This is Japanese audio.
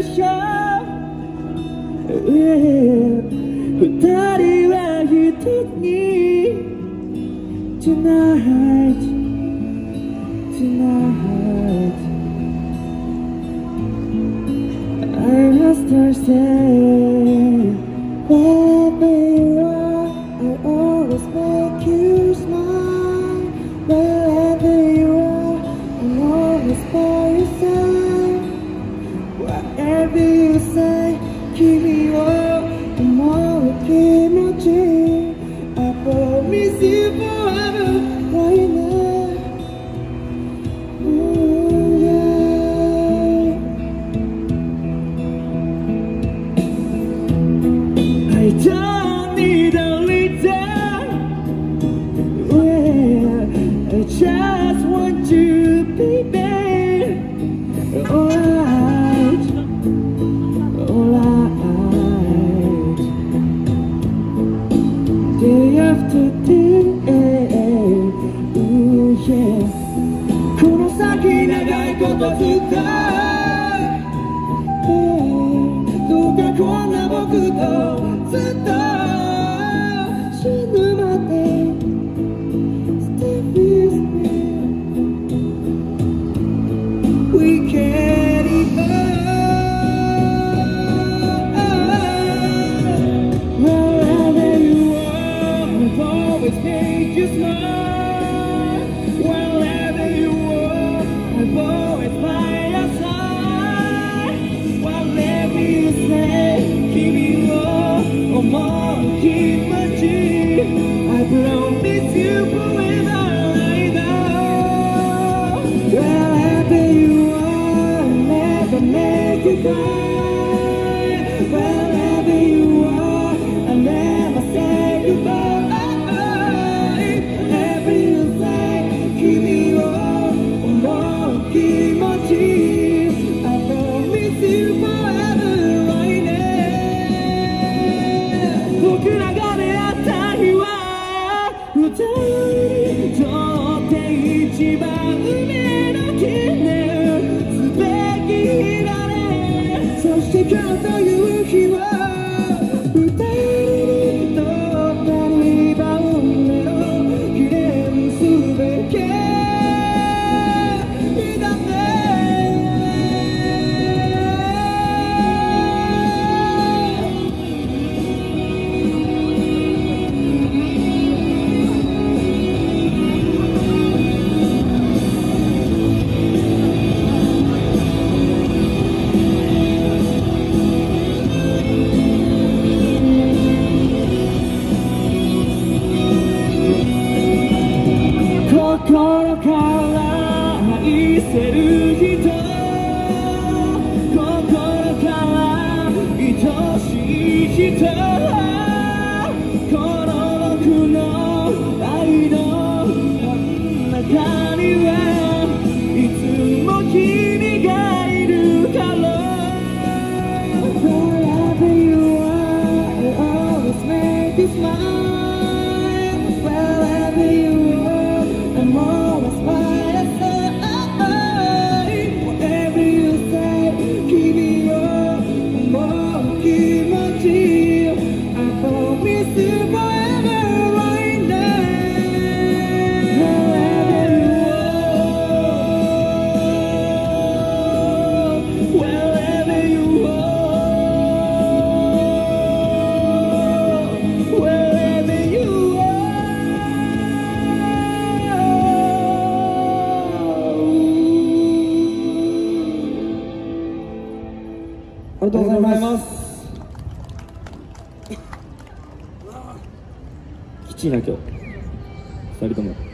pressure. Yeah. Without この先長いこと伝え。どうかこんな僕とずっと。you smile. 歌にとって一番目の記念すべきだねそして心から愛せる人心から愛しい人この僕の愛の中にはいつも君 Smile ありがとうございます。きちいな今日二人とも。